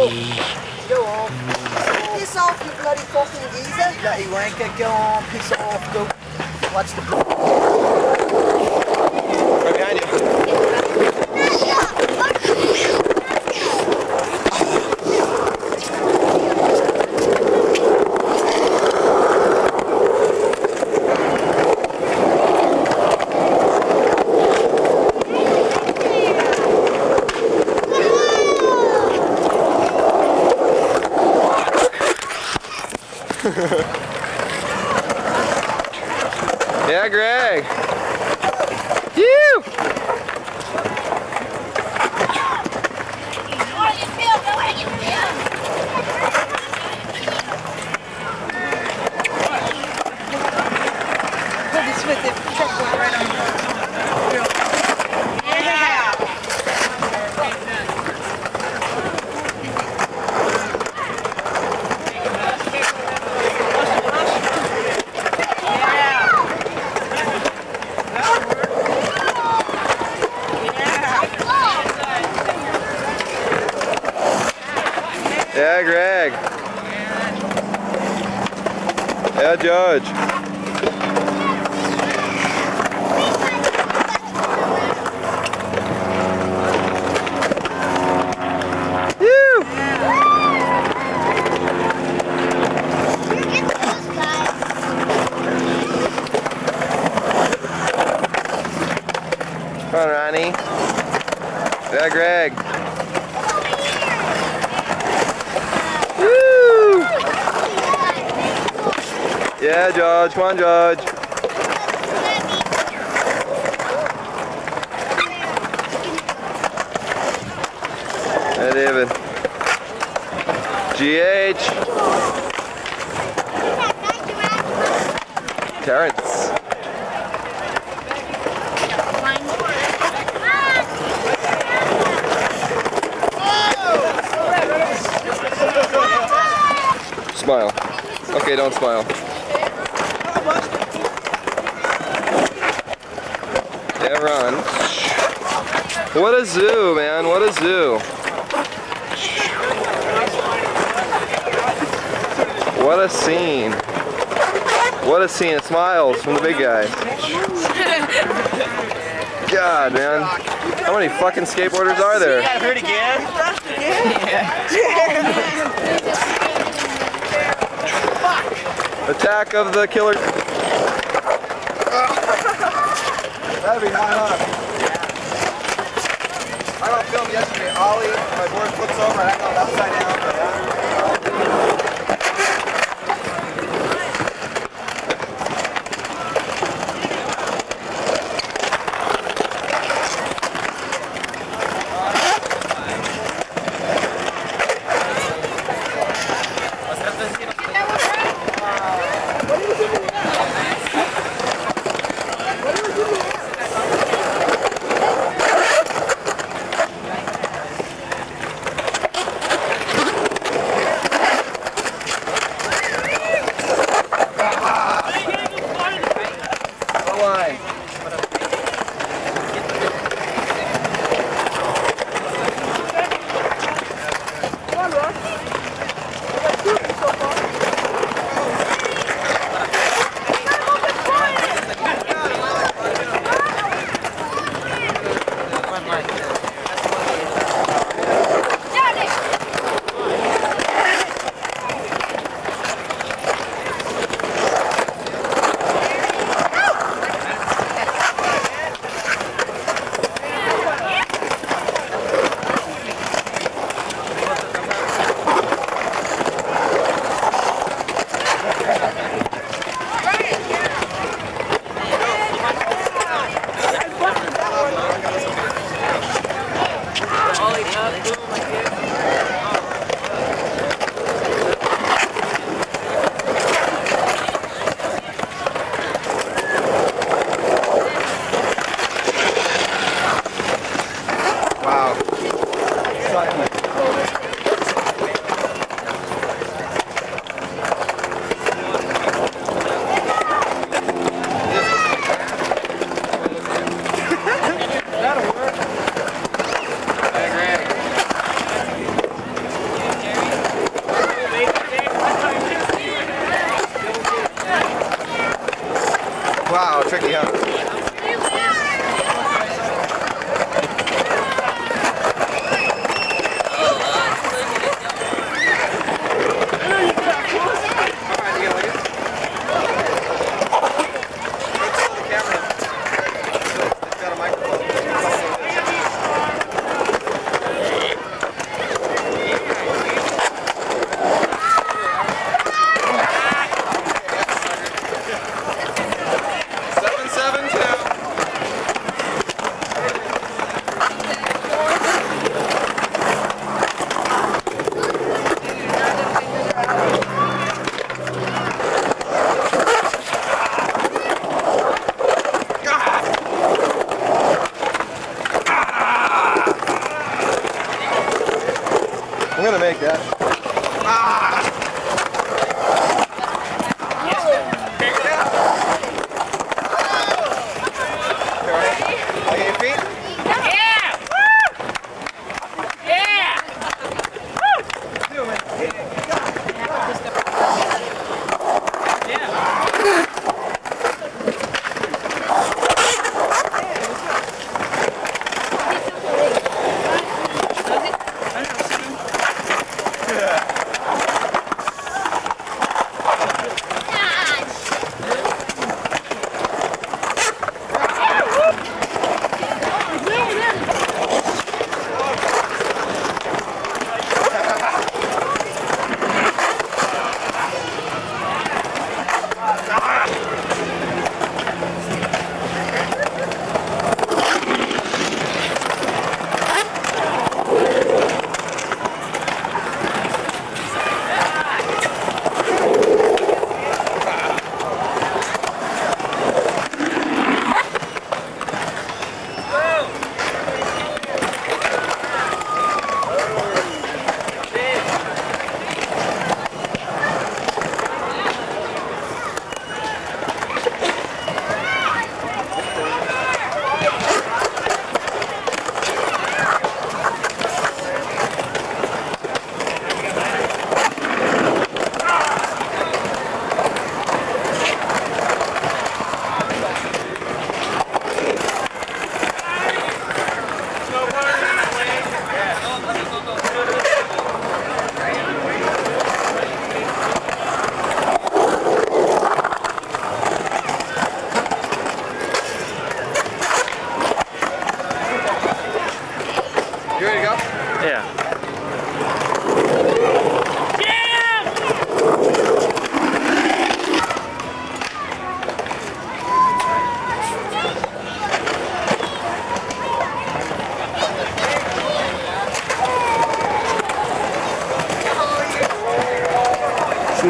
Go! On. Piss off, you bloody fucking geezer. Bloody wanker, go on, piss off, go. Watch the... Right behind you. Yeah, Greg. You. Yeah, Greg. Yeah, Judge. Come on, Ronnie. Yeah, Greg. Yeah, Judge. Come on, Judge. Hey, David. GH. Terrence. Smile. Okay, don't smile. Yeah, run. What a zoo, man. What a zoo. What a scene. What a scene. It smiles from the big guy. God, man. How many fucking skateboarders are there? Hurt again? Attack of the killer. That'd be mine up. I don't film yesterday. Ollie, my board flips over and I go upside down. Uh, tricky, huh?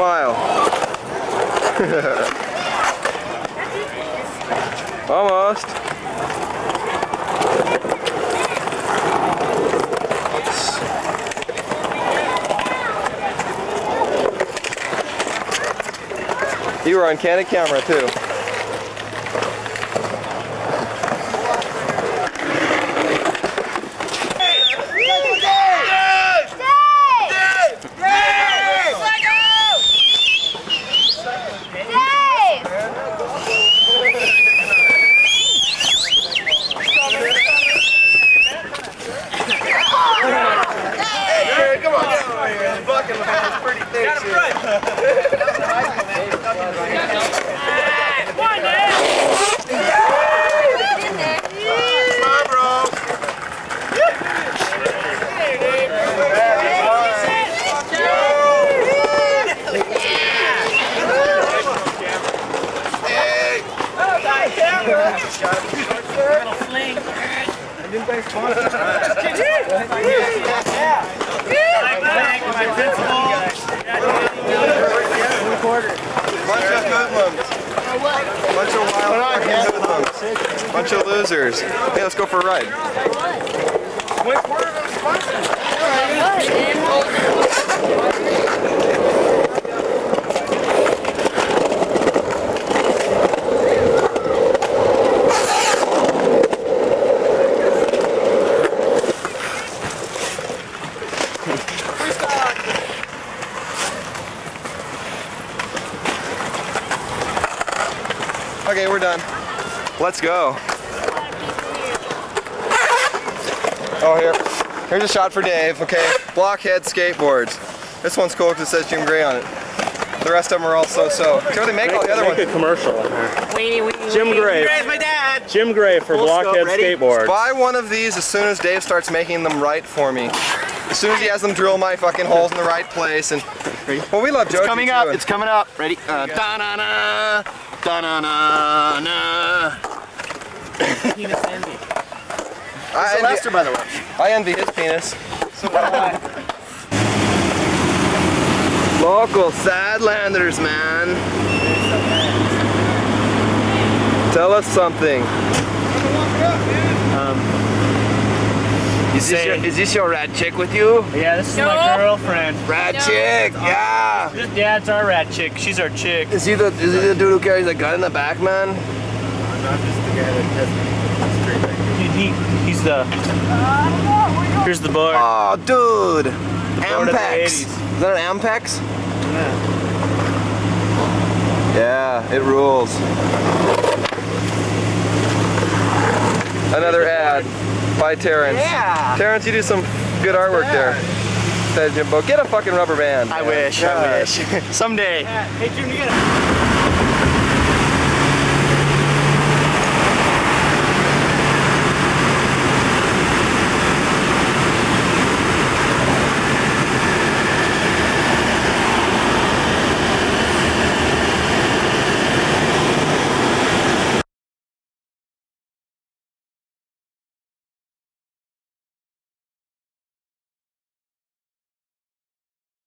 Smile. Almost. You were on candid camera too. Hey, come on, get over here. The bucket is pretty thick. Got him right. Come on, bro. Wild fucking hoodlums. Bunch of losers. Hey, let's go for a ride. Okay, we're done. Let's go. Oh, here. Here's a shot for Dave, okay? Blockhead skateboards. This one's cool because it says Jim Gray on it. The rest of them are all so-so. See they make all the other Make ones. a commercial. Weenie, weenie, Jim Gray. Gray's my dad. Jim Gray for Full Blockhead? Skateboards. Buy one of these as soon as Dave starts making them right for me. As soon as he has them drill my fucking holes in the right place and well we love Joji It's coming up. and- It's coming up. Ready? Uh, da na na, da na na na. Penis envy. I envy, Lester, by the way. I envy his penis. Local Sadlanders, man. Tell us something. Is this, your, is this your rat chick with you? Yeah, this is No. my girlfriend. Rat chick, yeah. Yeah, it's our rat chick. She's our chick. Is he the is he the dude who carries a gun in the back, man? He, he, he's the. Here's the bar. Oh, dude. Born in the Ampex. Is that an Ampex? Yeah. Yeah, it rules. Another ad by Terrence. Yeah. Terrence, you do some good artwork there. Said Jimbo, get a fucking rubber band. I wish. I wish. Someday. Hey, Jim, you gotta.